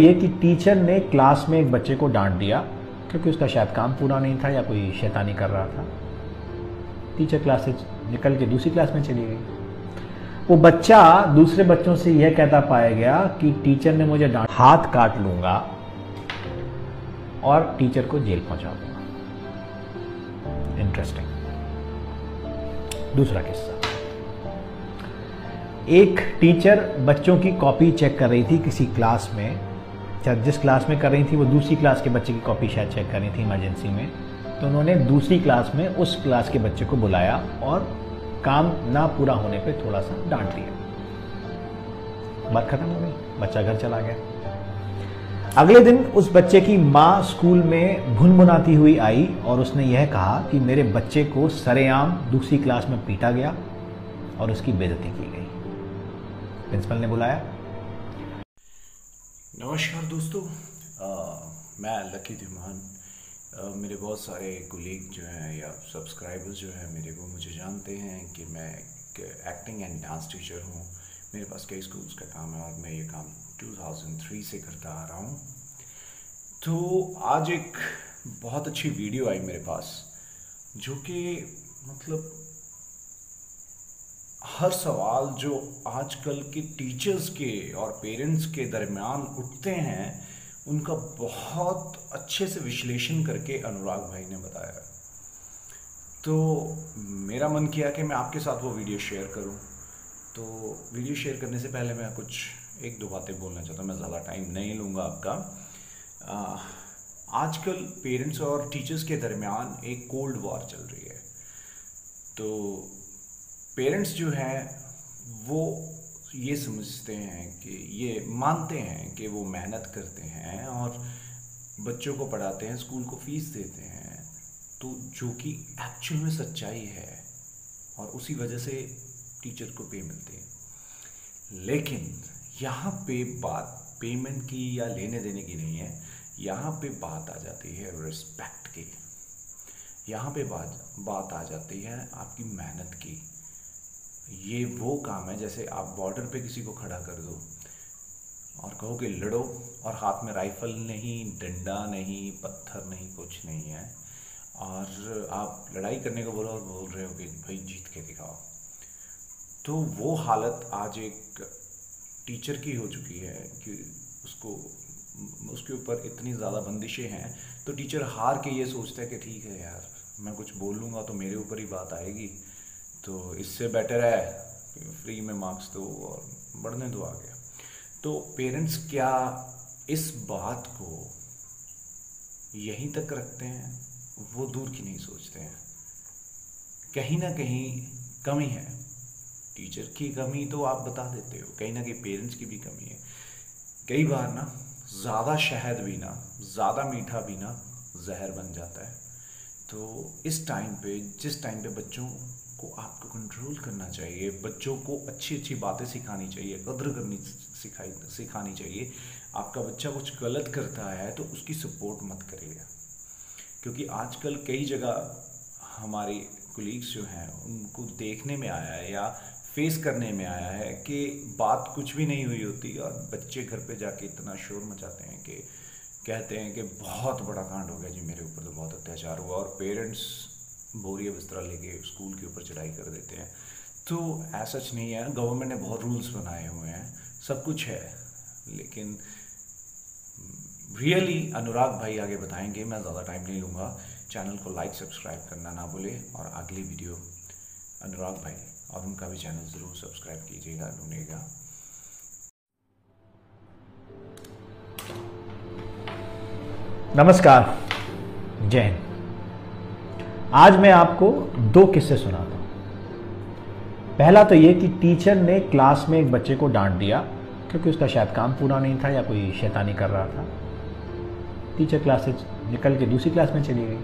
ये कि टीचर ने क्लास में एक बच्चे को डांट दिया, क्योंकि उसका शायद काम पूरा नहीं था या कोई शैतानी कर रहा था। टीचर क्लास से निकल के दूसरी क्लास में चली गई। वो बच्चा दूसरे बच्चों से यह कहता पाया गया कि टीचर ने मुझे डांट, हाथ काट लूँगा और टीचर को जेल पहुँचा दूँगा। इंटरेस्टिंग दूसरा किस्सा। एक टीचर बच्चों की कॉपी चेक कर रही थी किसी क्लास में जब जिस क्लास में कर रही थी, वो दूसरी क्लास के बच्चे की कॉपी शायद चेक कर रही थी इमरजेंसी में। तो उन्होंने दूसरी क्लास में उस क्लास के बच्चे को बुलाया और काम ना पूरा होने पे थोड़ा सा डांट लिया बात खत्म हो गई। बच्चा घर चला गया। अगले दिन उस बच्चे की माँ स्कूल में भुनभुनाती हुई आई और उसने यह कहा कि मेरे बच्चे को सरेआम दूसरी क्लास में पीटा गया और उसकी बेजती की गई। प्रिंसिपल ने बुलाया। नमस्कार दोस्तों। आ, मैं लकी धीमान मेरे बहुत सारे कुलीग जो हैं या सब्सक्राइबर्स जो हैं मेरे वो मुझे जानते हैं कि मैं एक एक्टिंग एंड डांस टीचर हूँ। मेरे पास कई स्कूल्स का काम है और मैं ये काम 2003 से करता आ रहा हूँ। तो आज एक बहुत अच्छी वीडियो आई मेरे पास जो कि मतलब हर सवाल जो आजकल के टीचर्स के और पेरेंट्स के दरमियान उठते हैं, उनका बहुत अच्छे से विश्लेषण करके अनुराग भाई ने बताया। तो मेरा मन किया कि मैं आपके साथ वो वीडियो शेयर करूँ। तो वीडियो शेयर करने से पहले मैं कुछ, एक दो बातें बोलना चाहता हूँ। मैं ज़्यादा टाइम नहीं लूँगा आपका। आजकल पेरेंट्स और टीचर्स के दरमियान एक कोल्ड वॉर चल रही है। तो पेरेंट्स जो हैं, वो ये समझते हैं कि, ये मानते हैं कि वो मेहनत करते हैं और बच्चों को पढ़ाते हैं, स्कूल को फ़ीस देते हैं। तो जो कि एक्चुअल में सच्चाई है और उसी वजह से टीचर को पे मिलते हैं। लेकिन यहाँ पे बात पेमेंट की या लेने देने की नहीं है, यहाँ पे बात आ जाती है रिस्पेक्ट की। यहाँ पे बात बात आ जाती है आपकी मेहनत की। ये वो काम है जैसे आप बॉर्डर पे किसी को खड़ा कर दो और कहो कि लड़ो और हाथ में राइफल नहीं, डंडा नहीं, पत्थर नहीं, कुछ नहीं है। और आप लड़ाई करने को बोलो और बोल रहे हो कि भाई जीत के दिखाओ। तो वो हालत आज एक टीचर की हो चुकी है कि उसको, उसके ऊपर इतनी ज़्यादा बंदिशें हैं। तो टीचर हार के ये सोचता है कि ठीक है यार, मैं कुछ बोलूँगा तो मेरे ऊपर ही बात आएगी। तो इससे बेटर है। फ्री में मार्क्स दो और बढ़ने दो आगे। तो पेरेंट्स क्या इस बात को यहीं तक रखते हैं? वो दूर की नहीं सोचते हैं। कहीं ना कहीं कमी है। टीचर की कमी तो आप बता देते हो। कहीं ना कहीं पेरेंट्स की भी कमी है। कई बार ना, ज़्यादा शहद भी ना ज़्यादा मीठा भी ना जहर बन जाता है। तो इस टाइम पे, जिस टाइम पे बच्चों को आपको कंट्रोल करना चाहिए, बच्चों को अच्छी अच्छी बातें सिखानी चाहिए, कदर करनी सिखाई, सिखानी चाहिए। आपका बच्चा कुछ गलत करता है तो उसकी सपोर्ट मत करिएगा। क्योंकि आजकल कई जगह हमारे कुलीग्स जो हैं, उनको देखने में आया है या फेस करने में आया है कि बात कुछ भी नहीं हुई होती और बच्चे घर पे जाके इतना शोर मचाते हैं कि कहते हैं कि बहुत बड़ा कांड हो गया जी, मेरे ऊपर तो बहुत अत्याचार हुआ और पेरेंट्स बोरिया बिस्तरा लेके स्कूल के ऊपर चढ़ाई कर देते हैं। तो ऐसा नहीं है। गवर्नमेंट ने बहुत रूल्स बनाए हुए हैं। सब कुछ है। लेकिन रियली अनुराग भाई आगे बताएँगे। मैं ज़्यादा टाइम नहीं लूँगा। चैनल को लाइक सब्सक्राइब करना ना भूले। और अगली वीडियो अनुराग भाई और उनका भी चैनल ज़रूर सब्सक्राइब कीजिएगा ढूंढेगा नमस्कार। जय हिंद। आज मैं आपको दो किस्से सुनाता हूँ। पहला तो ये कि टीचर ने क्लास में एक बच्चे को डांट दिया, क्योंकि उसका शायद काम पूरा नहीं था या कोई शैतानी कर रहा था। टीचर क्लास से निकल के दूसरी क्लास में चली गई।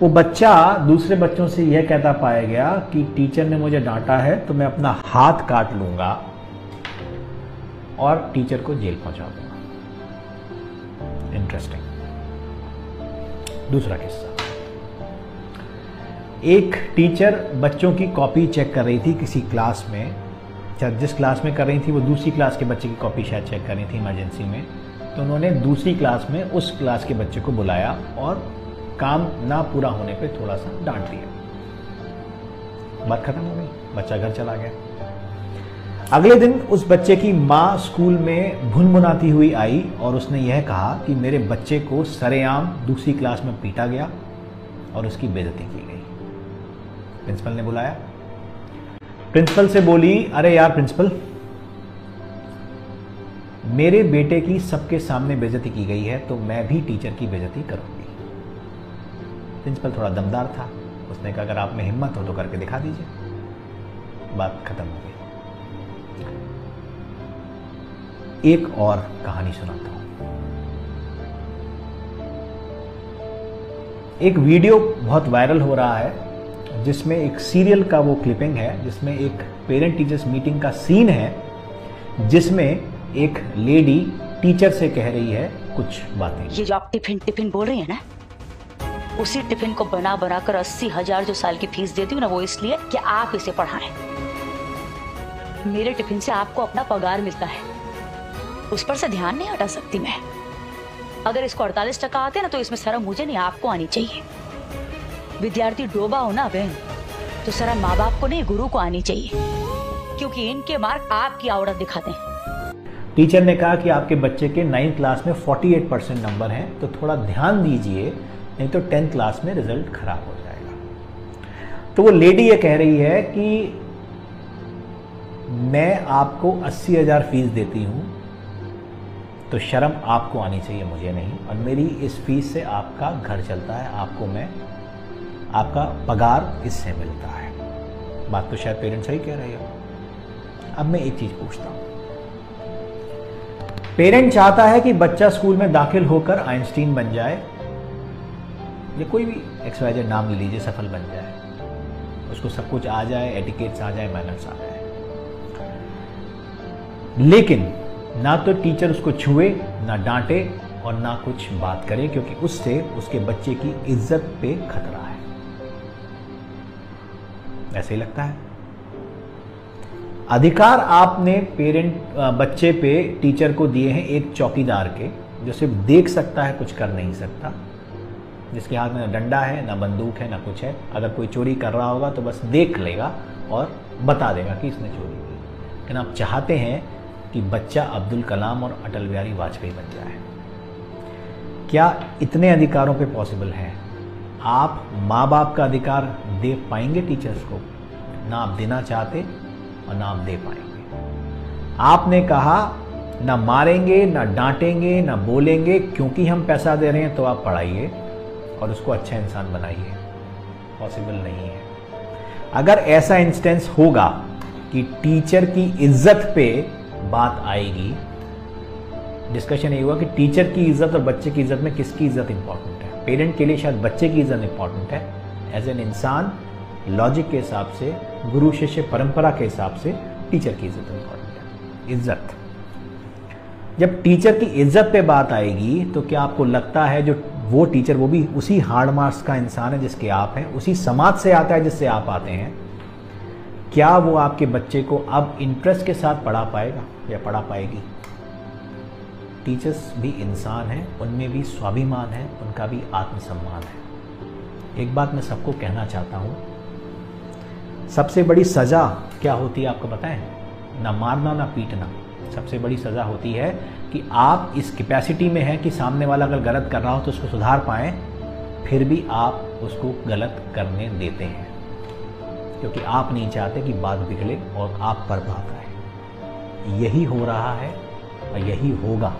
वो बच्चा दूसरे बच्चों से यह कहता पाया गया कि टीचर ने मुझे डांटा है तो मैं अपना हाथ काट लूँगा और टीचर को जेल पहुँचा दूँगा। इंटरेस्टिंग दूसरा किस्सा। एक टीचर बच्चों की कॉपी चेक कर रही थी किसी क्लास में। जिस क्लास में कर रही थी, वो दूसरी क्लास के बच्चे की कॉपी शायद चेक कर रही थी इमरजेंसी में। तो उन्होंने दूसरी क्लास में उस क्लास के बच्चे को बुलाया और काम ना पूरा होने पे थोड़ा सा डांट दिया बात खत्म हो गई। बच्चा घर चला गया। अगले दिन उस बच्चे की माँ स्कूल में भुनभुनाती हुई आई और उसने यह कहा कि मेरे बच्चे को सरेआम दूसरी क्लास में पीटा गया और उसकी बेजती की गई। प्रिंसिपल ने बुलाया। प्रिंसिपल से बोली, अरे यार, प्रिंसिपल, मेरे बेटे की सबके सामने बेजती की गई है तो मैं भी टीचर की बेजती करूँगी। प्रिंसिपल थोड़ा दमदार था। उसने कहा, अगर आप में हिम्मत हो तो करके दिखा दीजिए। बात खत्म हो गई। एक और कहानी सुनाता हूँ। एक वीडियो बहुत वायरल हो रहा है। जिसमें एक सीरियल का वो क्लिपिंग है, जिसमें एक पेरेंट टीचर्स मीटिंग का सीन है, जिसमें एक लेडी टीचर से कह रही है कुछ बातें। ये जो आप टिफ़िन टिफ़िन बोल रही है ना, उसी टिफ़िन को बना बना कर अस्सी हज़ार जो साल की फ़ीस देती हूँ ना, वो इसलिए कि आप इसे पढ़ाएँ। मेरे टिफ़िन से आपको अपना पगार मिलता है। उस पर से ध्यान नहीं हटा सकती मैं। अगर इसको अड़तालीस टका आते ना तो इसमें शर्म मुझे नहीं, आपको आनी चाहिए। विद्यार्थी डोबा हो ना, बहन? तो शर्म माँ बाप को नहीं, गुरु को आनी चाहिए। क्योंकि इनके मार्क आपकी आवड़त दिखाते हैं। टीचर ने कहा कि आपके बच्चे के नाइन्थ क्लास में 48 परसेंट नंबर हैं तो थोड़ा ध्यान दीजिए, नहीं तो टेंथ क्लास में रिज़ल्ट खराब हो जाएगा। तो वो लेडी ये कह रही है कि मैं आपको अस्सी हज़ार फ़ीस देती हूँ तो शर्म आपको आनी चाहिए, मुझे नहीं। और मेरी इस फ़ीस से आपका घर चलता है, आपको मैं आपका पगार इससे मिलता है। बात तो शायद पेरेंट्स सही कह रहे हो। अब मैं एक चीज़ पूछता हूँ। पेरेंट चाहता है कि बच्चा स्कूल में दाखिल होकर आइंस्टीन बन जाए। या कोई भी एक्सवाइजेड नाम ले लीजिए, सफल बन जाए। उसको सब कुछ आ जाए एटिकेट्स आ जाए मैनर्स आ जाए। लेकिन ना तो टीचर उसको छुए, ना डांटे और ना कुछ बात करे, क्योंकि उससे उसके बच्चे की इज़्ज़त पे खतरा ऐसे ही लगता है। अधिकार आपने पेरेंट बच्चे पे, टीचर को दिए हैं एक चौकीदार के, जो सिर्फ़ देख सकता है, कुछ कर नहीं सकता। जिसके हाथ में ना डंडा है, ना बंदूक है, ना कुछ है। अगर कोई चोरी कर रहा होगा तो बस देख लेगा और बता देगा कि इसने चोरी की। लेकिन आप चाहते हैं कि बच्चा अब्दुल कलाम और अटल बिहारी वाजपेयी बन जाए। क्या इतने अधिकारों पे पॉसिबल है? आप माँ बाप का अधिकार दे पाएँगे टीचर्स को। ना आप देना चाहते और ना आप दे पाएँगे। आपने कहा, ना मारेंगे, ना डांटेंगे, ना बोलेंगे, क्योंकि हम पैसा दे रहे हैं तो आप पढ़ाइए और उसको अच्छा इंसान बनाइए। पॉसिबल नहीं है। अगर ऐसा इंस्टेंस होगा कि टीचर की इज़्ज़त पे बात आएगी, डिस्कशन ये हुआ कि टीचर की इज़्ज़त और बच्चे की इज़्ज़त में किसकी इज़्ज़त इंपॉर्टेंट पेरेंट के लिए शायद बच्चे की इज़्ज़त इंपॉर्टेंट है। एज एन इंसान लॉजिक के हिसाब से, गुरु शिष्य परंपरा के हिसाब से टीचर की इज़्ज़त इंपॉर्टेंट है। इज़्ज़त। जब टीचर की इज़्ज़त पे बात आएगी तो क्या आपको लगता है जो वो टीचर वो भी उसी हार्ड मार्क्स का इंसान है जिसके आप हैं, उसी समाज से आता है जिससे आप आते हैं? क्या वो आपके बच्चे को अब इंटरेस्ट के साथ पढ़ा पाएगा या पढ़ा पाएगी? टीचर्स भी इंसान हैं, उनमें भी स्वाभिमान है, उनका भी आत्मसम्मान है। एक बात मैं सबको कहना चाहता हूँ, सबसे बड़ी सज़ा क्या होती है आपको पता है? ना मारना, ना पीटना। सबसे बड़ी सज़ा होती है कि आप इस कैपेसिटी में हैं कि सामने वाला अगर गलत कर रहा हो तो उसको सुधार पाएँ, फिर भी आप उसको गलत करने देते हैं। क्योंकि आप नहीं चाहते कि बात बिगड़े और आप पर बात आए। यही हो रहा है और यही होगा।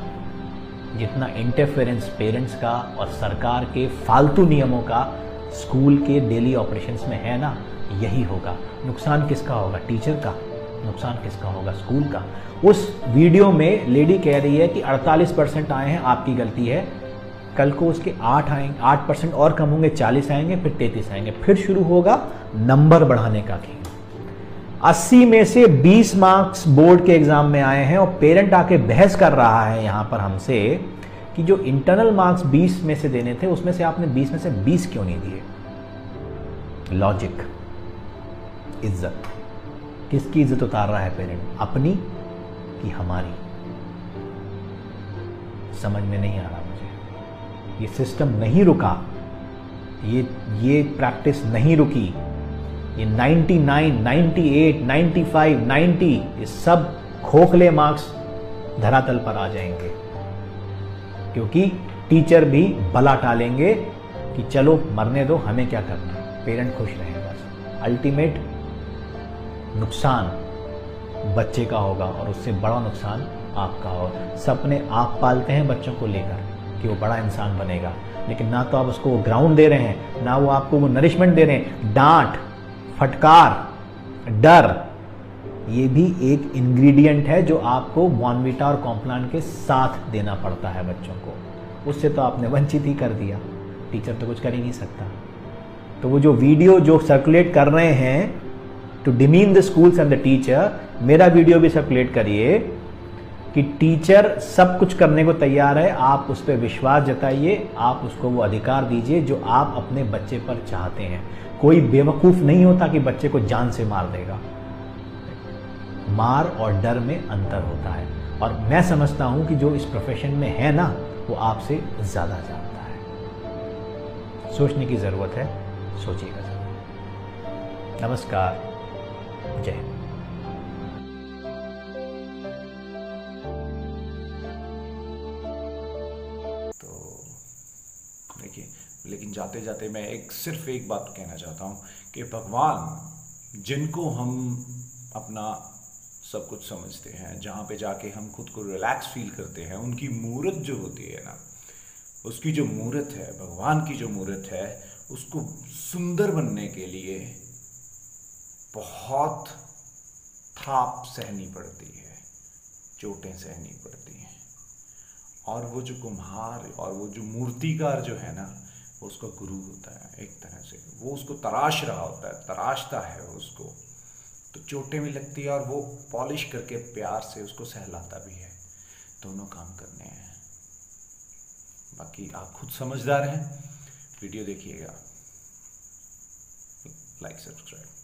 जितना इंटरफेरेंस पेरेंट्स का और सरकार के फालतू नियमों का स्कूल के डेली ऑपरेशंस में है ना, यही होगा। नुकसान किसका होगा? टीचर का। नुकसान किसका होगा? स्कूल का। उस वीडियो में लेडी कह रही है कि 48 परसेंट आए हैं, आपकी गलती है। कल को उसके आठ आएँगे आठ परसेंट और कम होंगे, चालीस आएँगे, फिर तैतीस आएँगे। फिर शुरू होगा नंबर बढ़ाने का खेल। अस्सी में से बीस मार्क्स बोर्ड के एग्ज़ाम में आए हैं और पेरेंट आके बहस कर रहा है यहाँ पर हमसे कि जो इंटरनल मार्क्स बीस में से देने थे, उसमें से आपने बीस में से बीस क्यों नहीं दिए? लॉजिक इज़्ज़त. किसकी इज़्ज़त उतार रहा है पेरेंट अपनी कि हमारी? समझ में नहीं आ रहा मुझे। ये सिस्टम नहीं रुका। ये ये प्रैक्टिस नहीं रुकी। ये 99, 98, 95, 90 ये सब खोखले मार्क्स धरातल पर आ जाएँगे। क्योंकि टीचर भी बला टालेंगे कि चलो मरने दो हमें क्या करना है? पेरेंट खुश रहे बस। अल्टीमेट नुकसान बच्चे का होगा और उससे बड़ा नुकसान आपका होगा। सपने आप पालते हैं बच्चों को लेकर कि वो बड़ा इंसान बनेगा। लेकिन ना तो आप उसको वो ग्राउंड दे रहे हैं ना वो आपको वो नरिशमेंट दे रहे हैं। डांट फटकार, डर, ये भी एक इंग्रेडिएंट है जो आपको बॉनविटा और कॉम्प्लान के साथ देना पड़ता है बच्चों को। उससे तो आपने वंचित ही कर दिया। टीचर तो कुछ कर ही नहीं सकता। तो वो जो वीडियो जो सर्कुलेट कर रहे हैं to demean the schools and the teacher मेरा वीडियो भी सर्कुलेट करिए कि टीचर सब कुछ करने को तैयार है। आप उस पर विश्वास जताइए, आप उसको वो अधिकार दीजिए जो आप अपने बच्चे पर चाहते हैं। कोई बेवकूफ़ नहीं होता कि बच्चे को जान से मार देगा। मार और डर में अंतर होता है। और मैं समझता हूँ कि जो इस प्रोफेशन में है ना, वो आपसे ज़्यादा जानता है। सोचने की ज़रूरत है, सोचिएगा ज़रूर। नमस्कार, जय हिंद। जाते जाते मैं एक, सिर्फ़ एक बात कहना चाहता हूँ कि भगवान, जिनको हम अपना सब कुछ समझते हैं, जहाँ पे जाके हम खुद को रिलैक्स फील करते हैं, उनकी मूर्त जो होती है ना, उसकी जो मूर्त है, भगवान की जो मूर्त है, उसको सुंदर बनने के लिए बहुत थाप सहनी पड़ती है, चोटें सहनी पड़ती हैं। और वो जो कुम्हार और वो जो मूर्तिकार जो है ना उसका गुरु होता है, एक तरह से। वो उसको तराश रहा होता है, तराशता है उसको। तो चोटें भी लगती है और वो पॉलिश करके प्यार से उसको सहलाता भी है। दोनों काम करने हैं। बाकी आप खुद समझदार हैं। वीडियो देखिएगा। Like subscribe